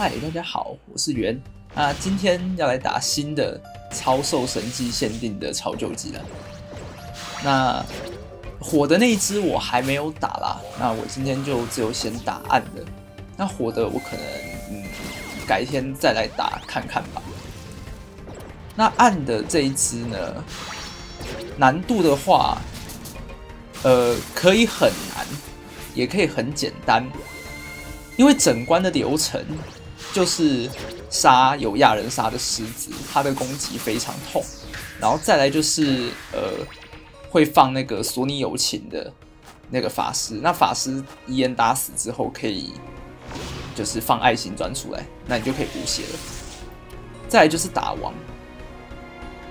嗨，大家好，我是元。那今天要来打新的超兽神迹限定的超救技了。那火的那一只我还没有打啦，那我今天就只有先打暗的。那火的我可能嗯改天再来打看看吧。那暗的这一只呢，难度的话，呃，可以很难，也可以很简单。因为整关的流程就是杀有亚人杀的狮子，它的攻击非常痛，然后再来就是呃会放那个索尼友情的那个法师，那法师一言打死之后可以就是放爱心砖出来，那你就可以补血了。再来就是打王，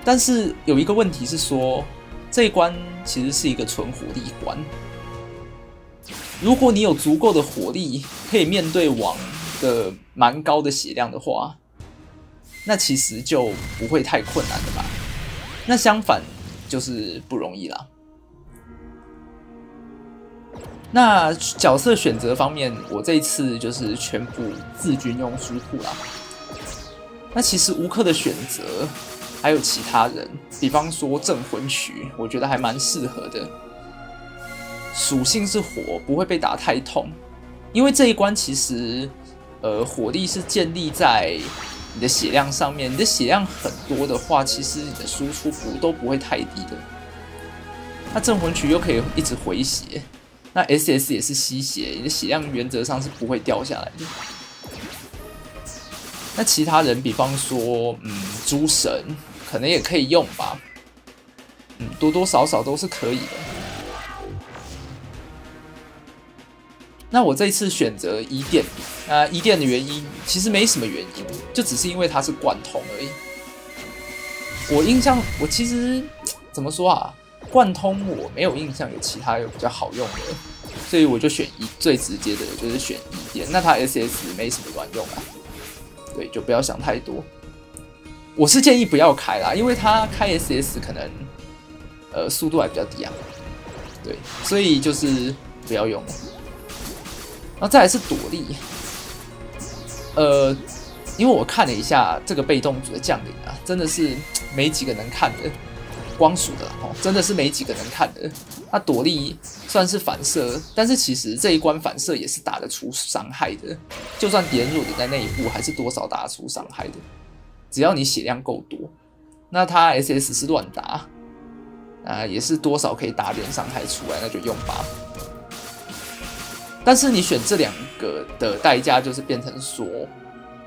但是有一个问题是说这一关其实是一个纯火力关。如果你有足够的火力，可以面对王的蛮高的血量的话，那其实就不会太困难的吧？那相反就是不容易啦。那角色选择方面，我这一次就是全部自军用书库啦。那其实吴克的选择还有其他人，比方说镇魂曲，我觉得还蛮适合的。属性是火，不会被打太痛，因为这一关其实，呃，火力是建立在你的血量上面。你的血量很多的话，其实你的输出不都不会太低的。那镇魂曲又可以一直回血，那 SS 也是吸血，你的血量原则上是不会掉下来的。那其他人，比方说，嗯，诸神可能也可以用吧，嗯，多多少少都是可以的。那我这一次选择一店，啊，一店的原因其实没什么原因，就只是因为它是贯通而已。我印象，我其实怎么说啊？贯通我没有印象有其他有比较好用的，所以我就选一最直接的，就是选一电。那它 SS 没什么卵用啊，对，就不要想太多。我是建议不要开啦，因为它开 SS 可能呃速度还比较低啊，对，所以就是不要用了。然后再来是躲力，呃，因为我看了一下这个被动组的将领啊，真的是没几个能看的，光属的哦，真的是没几个能看的。那躲力算是反射，但是其实这一关反射也是打得出伤害的，就算点弱的在那一步，还是多少打出伤害的。只要你血量够多，那他 SS 是乱打，啊，也是多少可以打点伤害出来，那就用吧。但是你选这两个的代价就是变成说，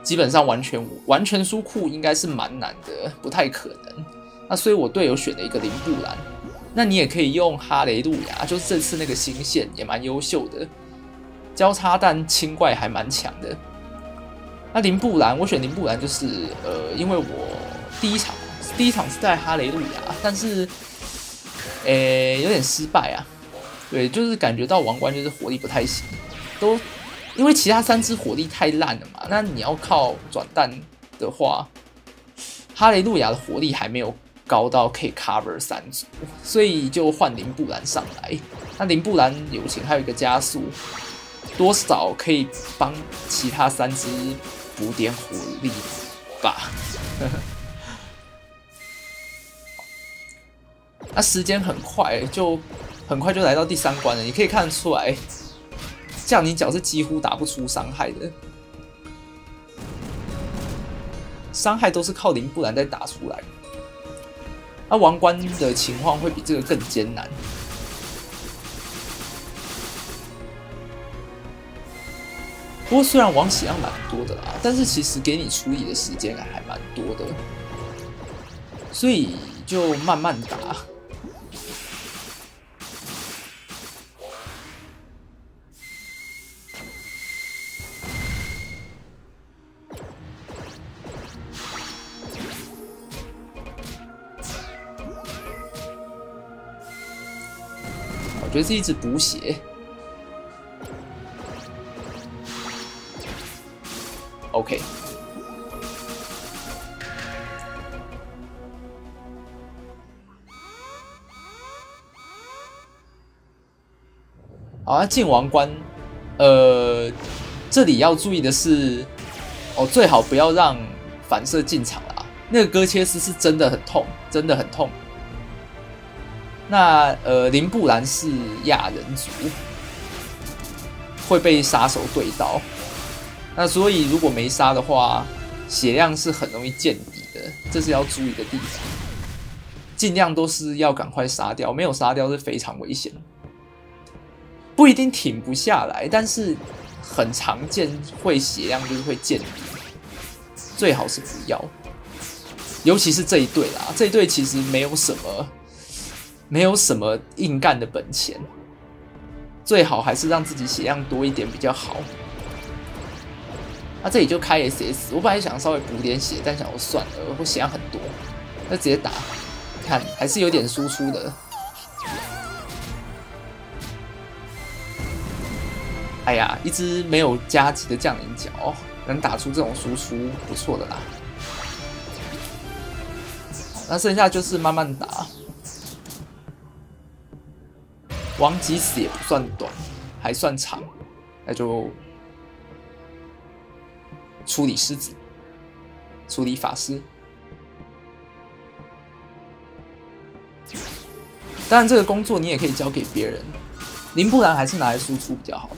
基本上完全完全输库应该是蛮难的，不太可能。那所以我队友选了一个林布兰，那你也可以用哈雷路亚，就是这次那个新线也蛮优秀的，交叉弹清怪还蛮强的。那林布兰我选林布兰就是呃，因为我第一场第一场是在哈雷路亚，但是诶有点失败啊。对，就是感觉到王冠就是火力不太行，都因为其他三只火力太烂了嘛。那你要靠转弹的话，哈雷路亚的火力还没有高到可以 cover 三组，所以就换林布兰上来。那林布兰友情还有一个加速，多少可以帮其他三只补点火力吧。那时间很快就。很快就来到第三关了，你可以看得出来，降你脚是几乎打不出伤害的，伤害都是靠林布兰在打出来。那王冠的情况会比这个更艰难。不过虽然王血量蛮多的啦，但是其实给你处理的时间还蛮多的，所以就慢慢打。觉得是一直补血，OK。好，进王关，呃，这里要注意的是，哦，最好不要让反射进场啦。那个戈切斯是真的很痛，真的很痛。那呃，林布兰是亚人族，会被杀手对到。那所以如果没杀的话，血量是很容易见底的，这是要注意的地方。尽量都是要赶快杀掉，没有杀掉是非常危险。不一定挺不下来，但是很常见会血量就是会见底，最好是不要。尤其是这一队啦，这一队其实没有什么，没有什么硬干的本钱，最好还是让自己血量多一点比较好。那这里就开 SS，我本来想稍微补点血，但想我算了，我血量很多，那直接打，看还是有点输出的。哎呀，一只没有加级的降临角，能打出这种输出，不错的啦。那剩下就是慢慢打，王吉死也不算短，还算长，那就处理狮子，处理法师。当然，这个工作你也可以交给别人，林布兰还是拿来输出比较好。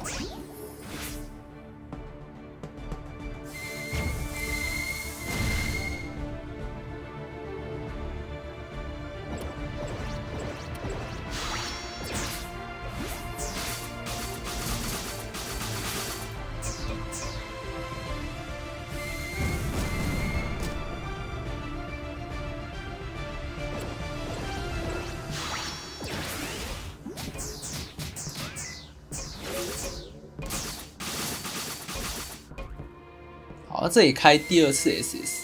好这里开第二次 SS，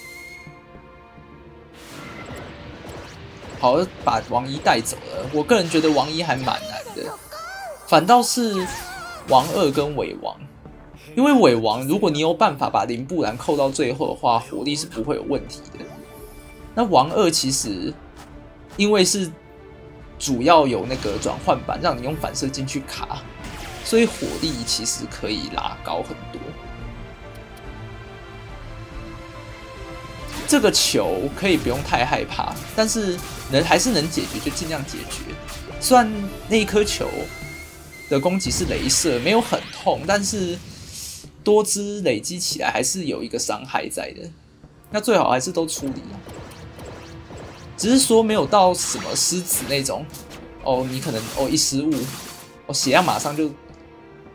好把王一带走了。我个人觉得王一还蛮难的，反倒是王二跟尾王，因为尾王如果你有办法把林布兰扣到最后的话，火力是不会有问题的。那王二其实因为是主要有那个转换板，让你用反射镜去卡，所以火力其实可以拉高很多。这个球可以不用太害怕，但是能还是能解决就尽量解决。虽然那一颗球的攻击是镭射，没有很痛，但是多支累积起来还是有一个伤害在的。那最好还是都处理，只是说没有到什么狮子那种哦，你可能哦一失误，哦血量马上就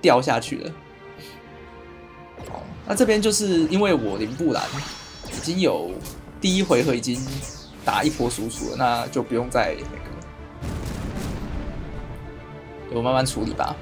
掉下去了。哦，那这边就是因为我林布兰。已经有第一回合已经打一波输出了，那就不用再那个，我慢慢处理吧。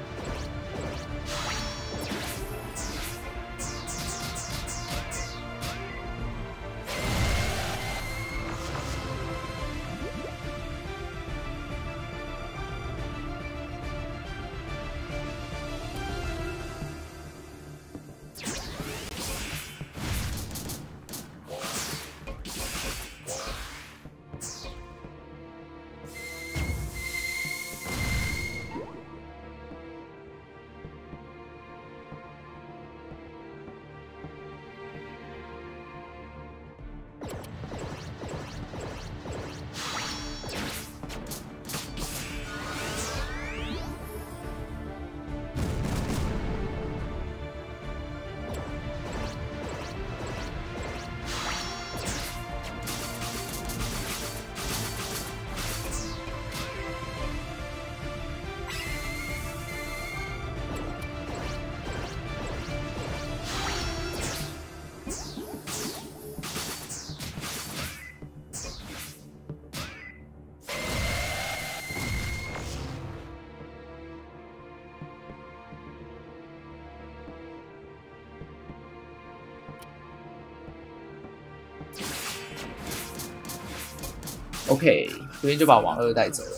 OK，这边就把王二带走了。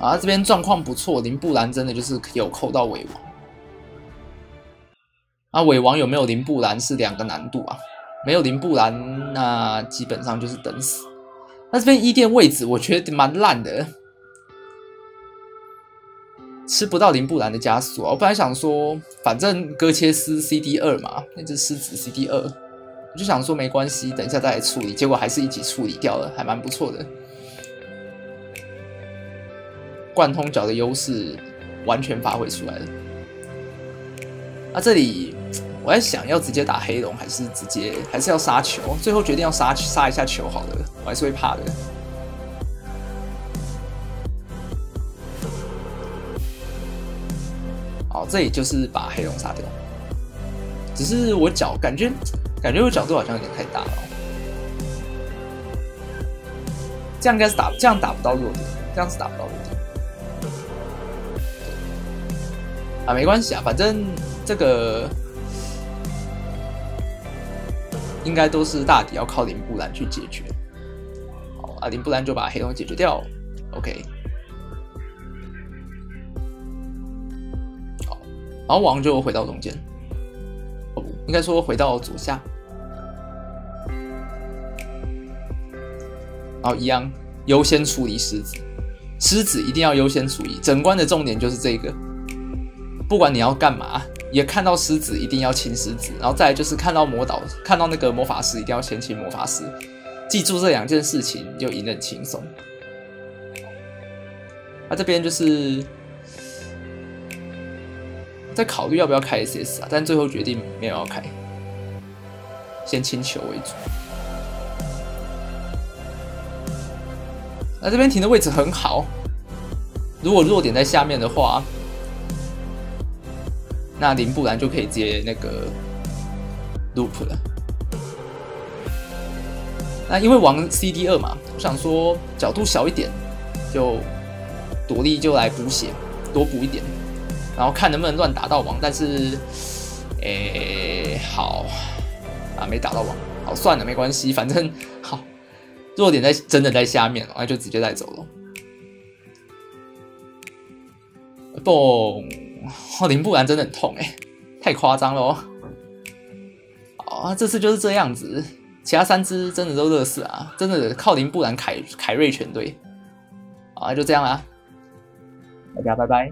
啊，这边状况不错，林布兰真的就是有扣到尾王。啊，尾王有没有林布兰是两个难度啊？没有林布兰，那基本上就是等死。那这边一店位置我觉得蛮烂的，吃不到林布兰的加速啊！我本来想说，反正戈切斯 CD 二嘛，那只狮子 CD 二，就想说没关系，等一下再来处理。结果还是一起处理掉了，还蛮不错的。贯通脚的优势完全发挥出来了。那这里我在想要直接打黑龙，还是直接还是要杀球？最后决定要杀杀一下球好了，我还是会怕的。好，这里就是把黑龙杀掉。只是我脚感觉感觉我角度好像有点太大了，这样应该是打这样打不到弱点，这样是打不到弱点。啊，没关系啊，反正这个应该都是大抵要靠林布兰去解决。好啊，林布兰就把黑龙解决掉。OK。好，然后王就回到中间。应该说回到左下。然后一样优先处理狮子，狮子一定要优先处理。整关的重点就是这个。不管你要干嘛，也看到狮子一定要清狮子，然后再来就是看到魔导，看到那个魔法师一定要先清魔法师。记住这两件事情，就赢得轻松。那这边就是在考虑要不要开 SS 啊，但最后决定没有要开，先清球为主。那这边停的位置很好，如果弱点在下面的话。那林布兰就可以接那个 loop 了。那因为王 CD 二嘛，我想说角度小一点，就朵莉就来补血，多补一点，然后看能不能乱打到王。但是，诶，好啊，没打到王，好算了，没关系，反正好弱点在真的在下面，那就直接带走了。嘣。哦，林布兰真的很痛哎，太夸张了哦！哦，这次就是这样子，其他三只真的都热死啊，真的靠林布兰凯凯瑞全队，啊，就这样啦，大家拜拜。